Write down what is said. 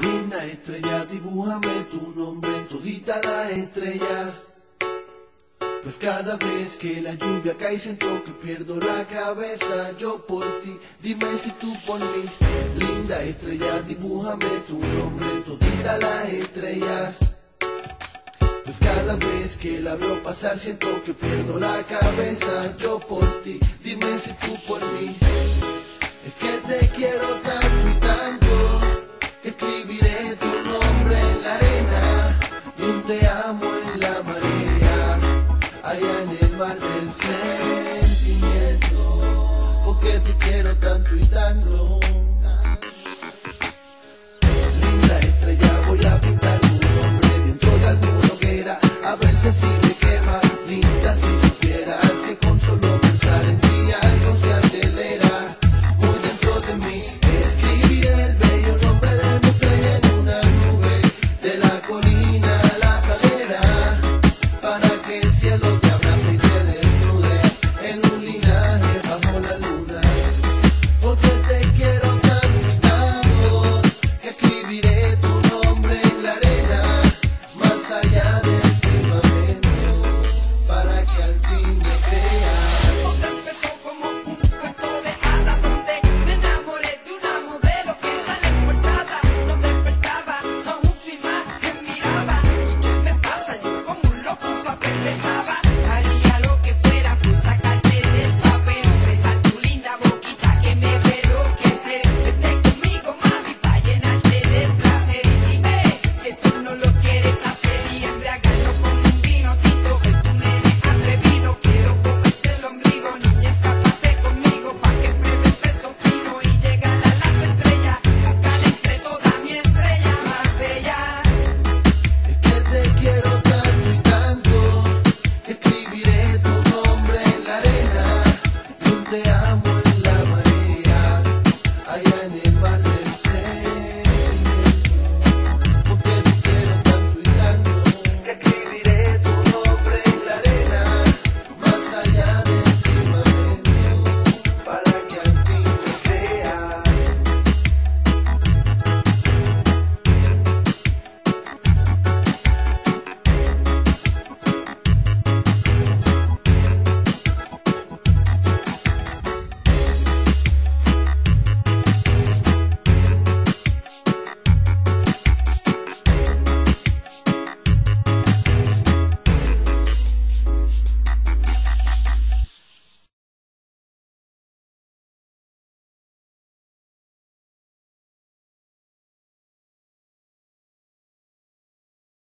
Linda estrella, dibújame tu nombre en todita las estrellas. Pues cada vez que la lluvia cae siento que pierdo la cabeza yo por ti, dime si tú por mí. Linda estrella, dibújame tu nombre en todita las estrellas. Pues cada vez que la veo pasar siento que pierdo la cabeza yo por ti, dime si tú por mí. Es que te quiero te amo en la marea, allá en el mar del sentimiento, porque te quiero tanto y tanto. Linda estrella, voy a pintar tu nombre dentro de alguna hoguera, a ver si me quema, linda si